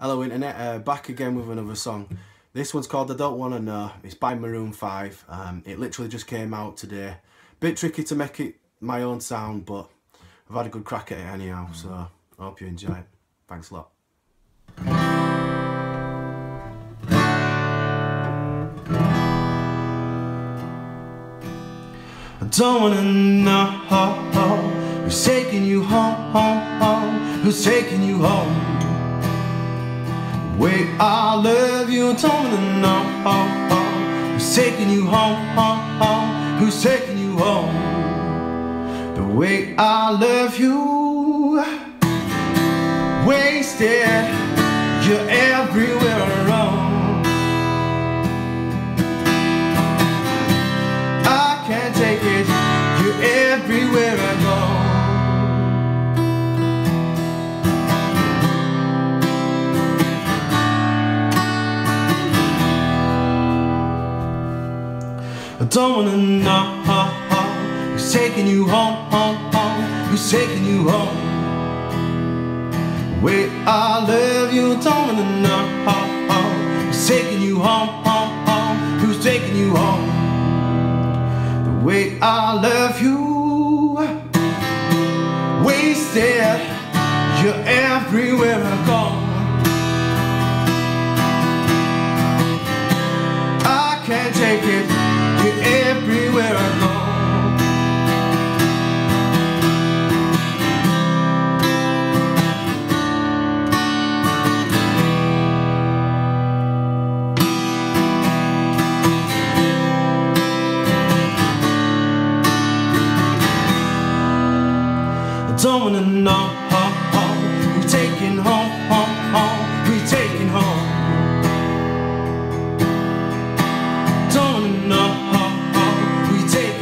Hello Internet, uh, back again with another song. This one's called I Don't Wanna Know. It's by Maroon 5. Um, it literally just came out today. Bit tricky to make it my own sound, but I've had a good crack at it anyhow, so I hope you enjoy it. Thanks a lot. I don't wanna know who's taking you home, home, home, who's taking you home. I love you, wanna know. Who's taking you home, home, home, who's taking you home. The way I love you, wasted, you're everywhere don't wanna know who's taking you home, home, home, who's taking you home. Wait, I love you, don't wanna know who's taking you home, home, home, who's taking you home. The way I love you, wasted, you're everywhere I go. I can't take it, everywhere I go. I don't wanna know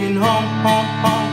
walking home, home, home.